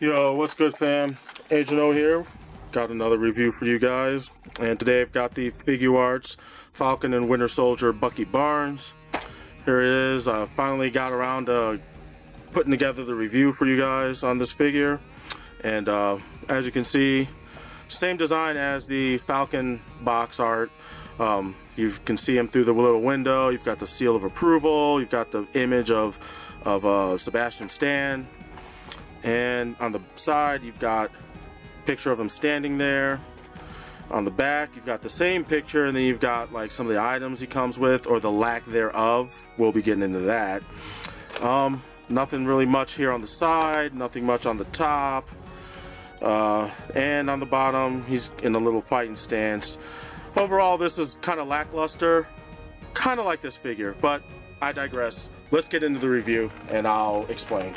Yo, what's good fam? Agent O here. Got another review for you guys. And today I've got the Figuarts Falcon and Winter Soldier Bucky Barnes. Here it is. I finally got around to putting together the review for you guys on this figure. And uh, as you can see, same design as the Falcon box art. Um, you can see him through the little window. You've got the seal of approval. You've got the image of, of uh, Sebastian Stan and on the side you've got a picture of him standing there. On the back you've got the same picture and then you've got like some of the items he comes with or the lack thereof. We'll be getting into that. Um, nothing really much here on the side nothing much on the top. Uh, and on the bottom he's in a little fighting stance. Overall this is kind of lackluster kind of like this figure but I digress. Let's get into the review and I'll explain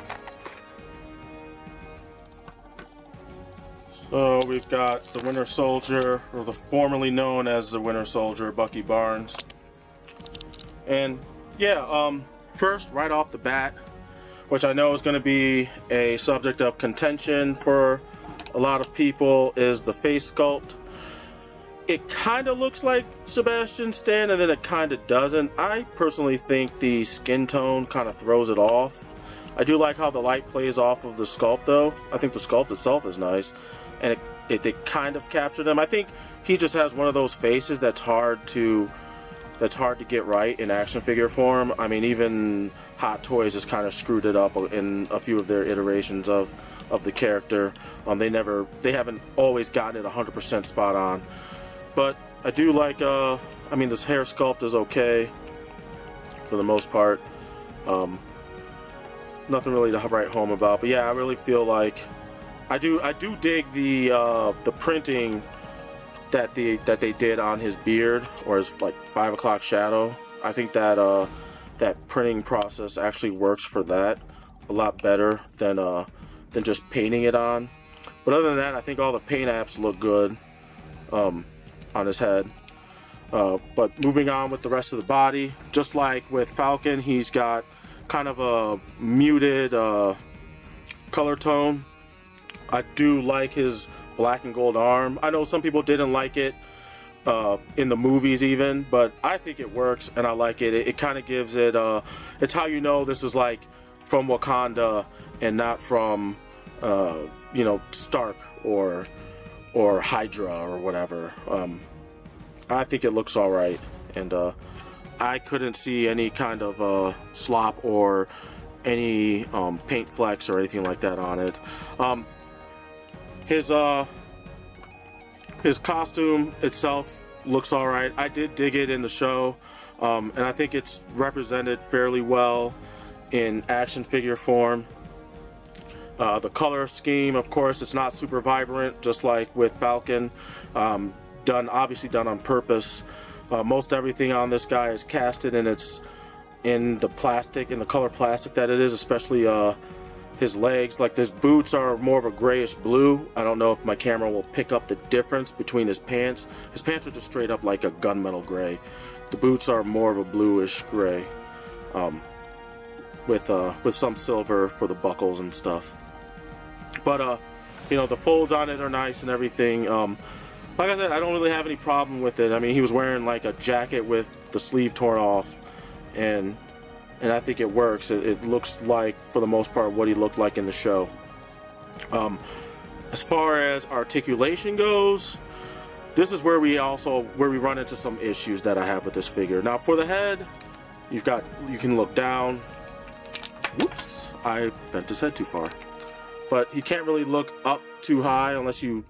So we've got the Winter Soldier, or the formerly known as the Winter Soldier, Bucky Barnes. And yeah, um, first, right off the bat, which I know is going to be a subject of contention for a lot of people, is the face sculpt. It kind of looks like Sebastian Stan, and then it kind of doesn't. I personally think the skin tone kind of throws it off. I do like how the light plays off of the sculpt, though. I think the sculpt itself is nice and it, it, kind of captured them. I think he just has one of those faces that's hard to that's hard to get right in action figure form. I mean, even Hot Toys has kind of screwed it up in a few of their iterations of of the character. Um, they never, they haven't always gotten it 100% spot on. But I do like, uh, I mean, this hair sculpt is okay for the most part. Um, nothing really to write home about. But yeah, I really feel like I do I do dig the uh, the printing that the that they did on his beard or his like five o'clock shadow. I think that uh, that printing process actually works for that a lot better than uh, than just painting it on. But other than that, I think all the paint apps look good um, on his head. Uh, but moving on with the rest of the body, just like with Falcon, he's got kind of a muted uh, color tone I do like his black and gold arm. I know some people didn't like it uh, in the movies even, but I think it works and I like it. It, it kind of gives it, uh, it's how you know this is like from Wakanda and not from, uh, you know, Stark or or Hydra or whatever. Um, I think it looks all right, and uh, I couldn't see any kind of uh, slop or any um, paint flecks or anything like that on it. Um, his uh his costume itself looks all right. I did dig it in the show, um, and I think it's represented fairly well in action figure form. Uh, the color scheme, of course, it's not super vibrant, just like with Falcon. Um, done, obviously done on purpose. Uh, most everything on this guy is casted, and it's in the plastic, in the color plastic that it is, especially uh, his legs. Like his boots are more of a grayish blue. I don't know if my camera will pick up the difference between his pants. His pants are just straight up like a gunmetal gray. The boots are more of a bluish gray. Um, with uh, with some silver for the buckles and stuff. But uh, you know the folds on it are nice and everything. Um, like I said, I don't really have any problem with it. I mean, he was wearing like a jacket with the sleeve torn off, and and I think it works. It, it, looks like, for the most part, what he looked like in the show. Um, as far as articulation goes, this is where we also where we run into some issues that I have with this figure. Now, for the head, you've got you can look down. Whoops! I bent his head too far. But he can't really look up too high unless you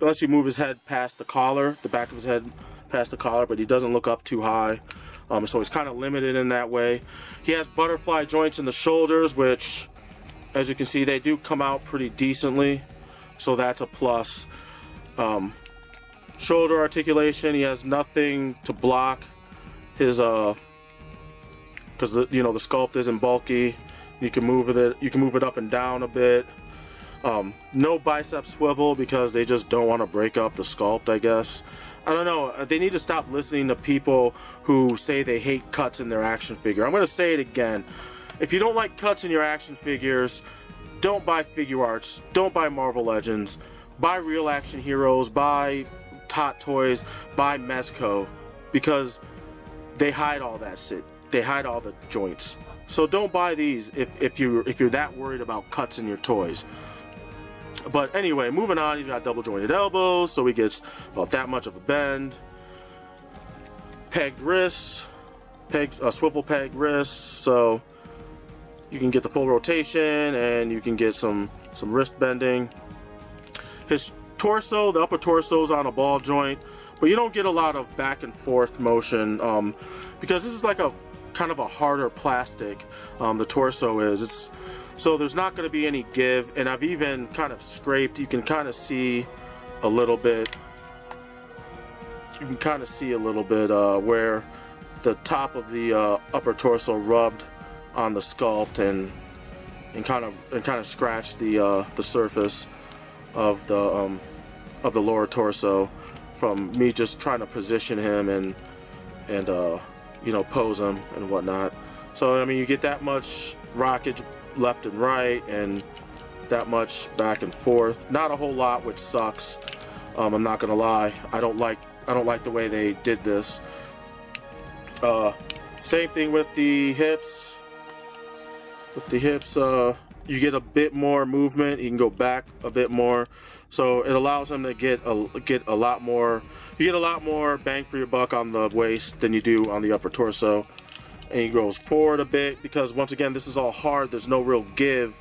unless you move his head past the collar, the back of his head past the collar. But he doesn't look up too high. Um, so he's kind of limited in that way. He has butterfly joints in the shoulders, which, as you can see, they do come out pretty decently. So that's a plus. Um, shoulder articulation, he has nothing to block his, uh, because you know the sculpt isn't bulky. You can move it, you can move it up and down a bit. Um, no bicep swivel because they just don't want to break up the sculpt, I guess. I don't know. Uh, they need to stop listening to people who say they hate cuts in their action figure. I'm going to say it again. If you don't like cuts in your action figures, don't buy Figuarts. don't buy Marvel Legends, buy Real Action Heroes, buy Hot Toys, buy Mezco, because they hide all that shit. They hide all the joints. So don't buy these if, if you if you're that worried about cuts in your toys. But anyway, moving on, he's got double jointed elbows, so he gets about that much of a bend. Pegged wrists, peg, uh, swivel peg wrists, so you can get the full rotation and you can get some some wrist bending. His torso, the upper torso is on a ball joint, but you don't get a lot of back and forth motion um, because this is like a kind of a harder plastic. Um, the torso is. It's so there's not going to be any give, and I've even kind of scraped. You can kind of see a little bit. You can kind of see a little bit uh, where the top of the uh, upper torso rubbed on the sculpt and and kind of and kind of scratched the uh, the surface of the um, of the lower torso from me just trying to position him and and uh, you know pose him and whatnot. So I mean you get that much rockage left and right and that much back and forth. Not a whole lot, which sucks. Um, I'm not gonna lie. I don't like I don't like the way they did this. Uh, same thing with the hips. With the hips, uh, you get a bit more movement. You can go back a bit more, so it allows them to get a get a lot more. You get a lot more bang for your buck on the waist than you do on the upper torso. And he goes forward a bit because once again, this is all hard. There's no real give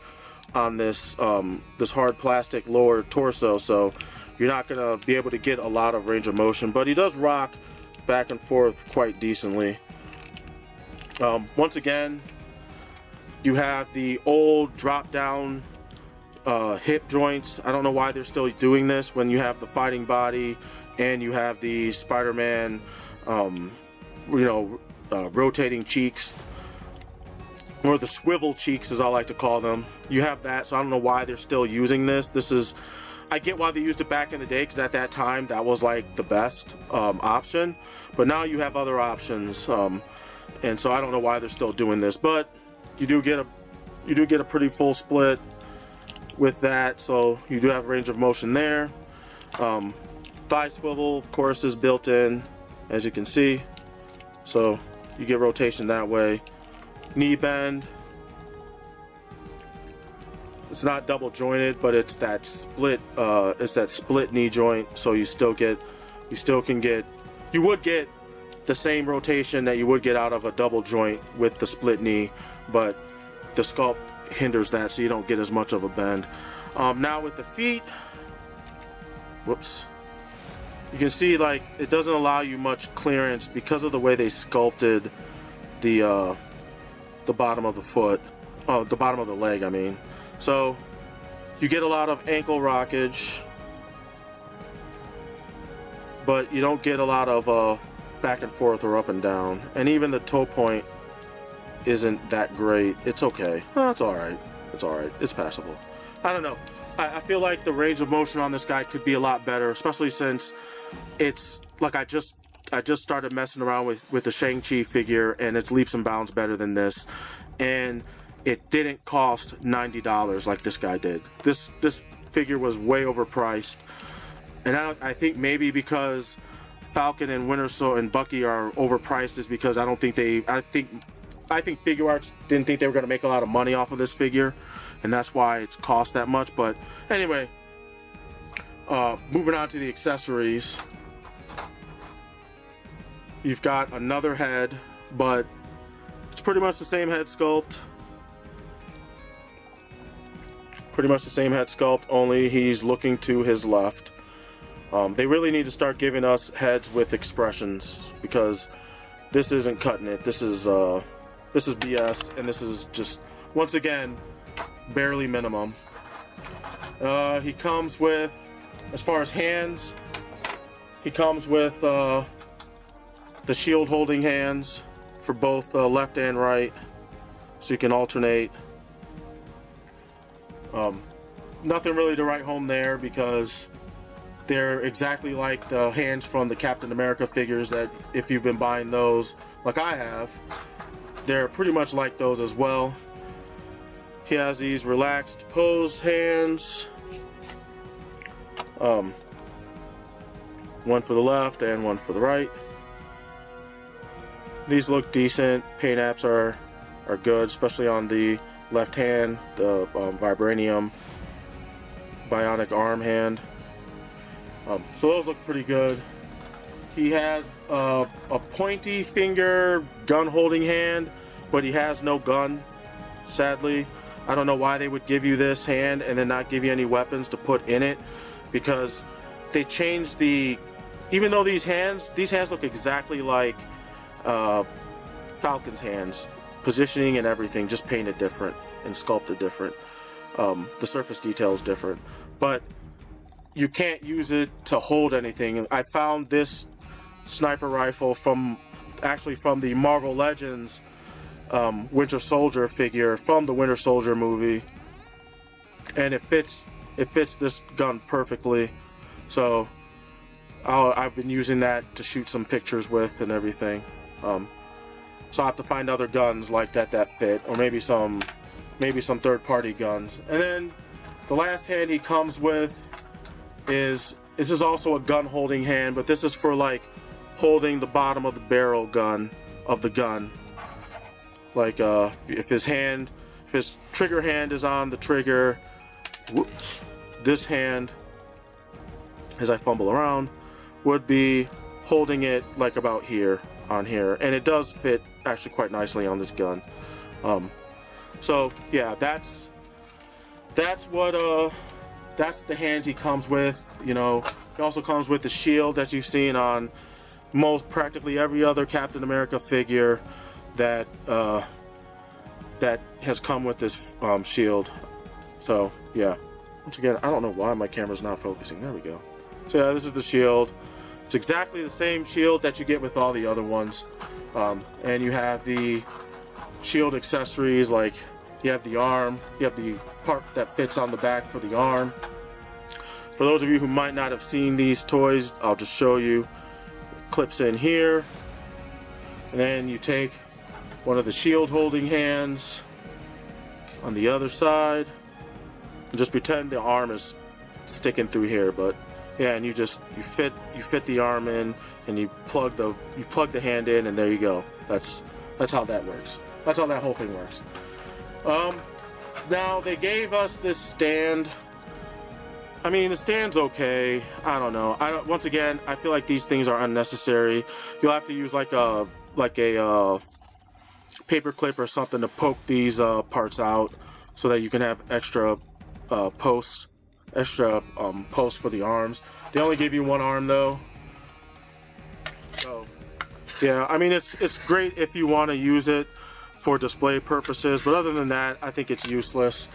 on this um, this hard plastic lower torso, so you're not gonna be able to get a lot of range of motion. But he does rock back and forth quite decently. Um, once again, you have the old drop down uh, hip joints. I don't know why they're still doing this when you have the fighting body and you have the Spider-Man, um, you know, uh, rotating cheeks or the swivel cheeks as I like to call them. You have that, so I don't know why they're still using this. This is, I get why they used it back in the day because at that time that was like the best um, option, but now you have other options, um, and so I don't know why they're still doing this, but you do get a you do get a pretty full split with that so you do have range of motion there um, thigh swivel of course is built in as you can see so you get rotation that way. Knee bend. It's not double jointed but it's that split uh, it's that split knee joint so you still get you still can get you would get the same rotation that you would get out of a double joint with the split knee but the sculpt hinders that so you don't get as much of a bend. Um, now with the feet, whoops, you can see like it doesn't allow you much clearance because of the way they sculpted the uh, the bottom of the foot, oh the bottom of the leg I mean. So you get a lot of ankle rockage, but you don't get a lot of uh, back and forth or up and down. And even the toe point isn't that great. It's okay. Oh, it's alright. It's alright. It's passable. I don't know. I, I, feel like the range of motion on this guy could be a lot better, especially since it's like I just I just started messing around with, with the Shang-Chi figure and it's leaps and bounds better than this. And it didn't cost $90 like this guy did. This this figure was way overpriced. And I, I think maybe because Falcon and Winter Soldier and Bucky are overpriced is because I don't think they I think I think Figuarts didn't think they were going to make a lot of money off of this figure, and that's why it's cost that much. But anyway, uh, moving on to the accessories. You've got another head, but it's pretty much the same head sculpt. Pretty much the same head sculpt, only he's looking to his left. Um, they really need to start giving us heads with expressions because this isn't cutting it. This is uh, this is BS, and this is just, once again, barely minimum. Uh, he comes with, as far as hands, he comes with uh, the shield holding hands for both uh, left and right, so you can alternate. Um, nothing really to write home there because they're exactly like the hands from the Captain America figures that if you've been buying those like I have they're pretty much like those as well. he has these relaxed posed hands. Um, one for the left and one for the right. These look decent. Paint apps are are good, especially on the left hand, the um, vibranium bionic arm hand. Um, so those look pretty good. He has uh, a pointy finger gun holding hand, but he has no gun, sadly. I don't know why they would give you this hand and then not give you any weapons to put in it because they changed the even though these hands these hands look exactly like uh, Falcon's hands. Positioning and everything just painted different and sculpted different. Um, the surface detail is different. But you can't use it to hold anything. I found this sniper rifle from actually from the Marvel Legends um, Winter Soldier figure from the Winter Soldier movie, and it fits it fits this gun perfectly. So i have been using that to shoot some pictures with and everything. Um, so I have to find other guns like that that fit, or maybe some maybe some third-party guns. And then the last hand he comes with is this is also a gun holding hand, but this is for like holding the bottom of the barrel gun of the gun like uh, if his hand, if his trigger hand is on the trigger, whoops, this hand, as I fumble around, would be holding it like about here on here. And it does fit actually quite nicely on this gun. Um, so yeah, that's, that's what, uh, that's the hand he comes with, you know. He also comes with the shield that you've seen on most practically every other Captain America figure that uh, that has come with this um, shield. So yeah, once again, I don't know why my camera's not focusing. There we go. So yeah, this is the shield. It's exactly the same shield that you get with all the other ones. Um, and you have the shield accessories like you have the arm, you have the part that fits on the back for the arm. For those of you who might not have seen these toys, I'll just show you. It clips in here. And then you take one of the shield holding hands on the other side. Just pretend the arm is sticking through here, but yeah, and you just you fit you fit the arm in and you plug the you plug the hand in and there you go. That's that's how that works. That's how that whole thing works. Um, now they gave us this stand. I mean, the stand's okay. I don't know. I don't, once again, I feel like these things are unnecessary. You'll have to use like a like a uh, paper clip or something to poke these uh, parts out so that you can have extra uh, posts, extra um, posts for the arms. They only give you one arm though. So yeah, I mean it's it's great if you want to use it for display purposes, but other than that, I think it's useless.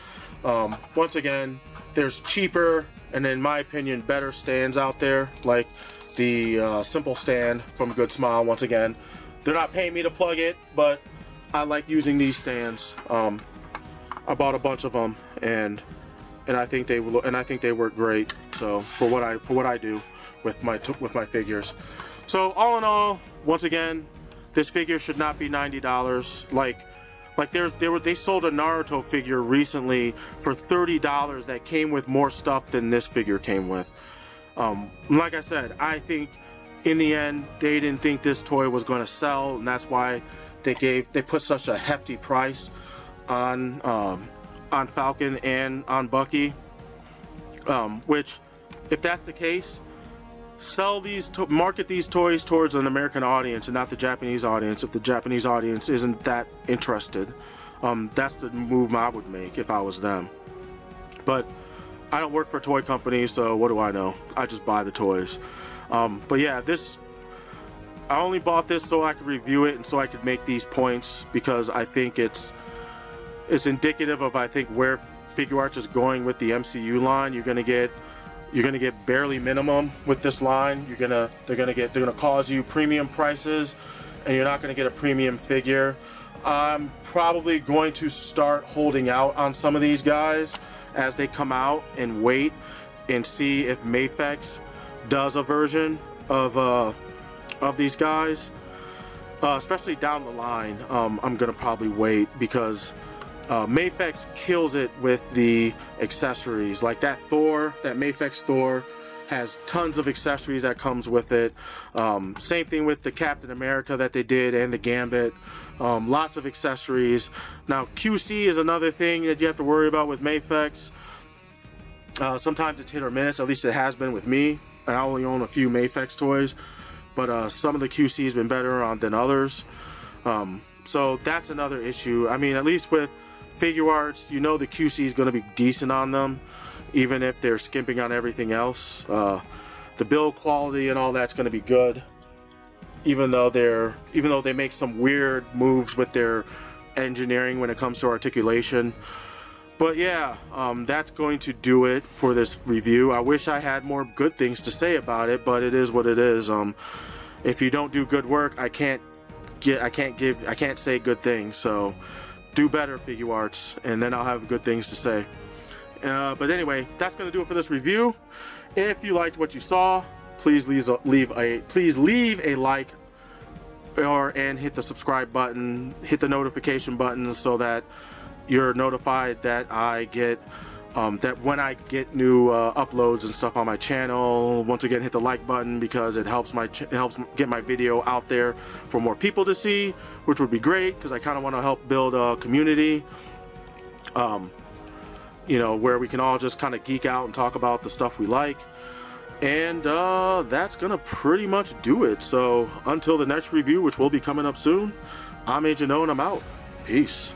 Um, once again, there's cheaper and in my opinion better stands out there, like the uh, simple stand from Good Smile. Once again, they're not paying me to plug it, but I like using these stands. Um, I bought a bunch of them, and and I think they will, and I think they work great. So for what I for what I do with my with my figures. So all in all, once again, this figure should not be ninety dollars. Like like there's they were they sold a Naruto figure recently for thirty dollars that came with more stuff than this figure came with. Um, like I said, I think in the end they didn't think this toy was going to sell, and that's why they gave they put such a hefty price on um, on Falcon and on Bucky. Um, which, if that's the case, sell these market these toys towards an American audience and not the Japanese audience. If the Japanese audience isn't that interested, um, that's the move I would make if I was them. But I don't work for a toy company, so what do I know? I just buy the toys. Um, but yeah, this I only bought this so I could review it and so I could make these points because I think it's it's indicative of I think where Figuarts is going with the MCU line. You're gonna get you're gonna get barely minimum with this line. You're gonna they're gonna get they're gonna cause you premium prices and you're not gonna get a premium figure. I'm probably going to start holding out on some of these guys as they come out and wait and see if Mafex does a version of uh, of these guys, uh, especially down the line, um, I'm gonna probably wait because uh, Mafex kills it with the accessories. Like that Thor, that Mafex Thor has tons of accessories that comes with it. Um, same thing with the Captain America that they did and the Gambit. Um, lots of accessories. Now QC is another thing that you have to worry about with Mafex. Uh, sometimes it's hit or miss, at least it has been with me. And I only own a few Mafex toys, but uh, some of the QC has been better on, than others. Um, so that's another issue. I mean, at least with Figuarts, you know the QC is going to be decent on them, even if they're skimping on everything else. Uh, the build quality and all that's going to be good, even though they're even though they make some weird moves with their engineering when it comes to articulation. But yeah, um, that's going to do it for this review. I wish I had more good things to say about it, but it is what it is. Um, if you don't do good work, I can't get, I can't give, I can't say good things. So do better, Figuarts, and then I'll have good things to say. Uh, but anyway, that's gonna do it for this review. If you liked what you saw, please leave a, leave a please leave a like or and hit the subscribe button, hit the notification button so that you're notified that I get um, that when I get new uh, uploads and stuff on my channel, once again hit the like button because it helps my it helps get my video out there for more people to see, which would be great because I kind of want to help build a community. Um, you know, where we can all just kind of geek out and talk about the stuff we like. And uh, that's gonna pretty much do it. So until the next review, which will be coming up soon, I'm Agent O and I'm out. Peace.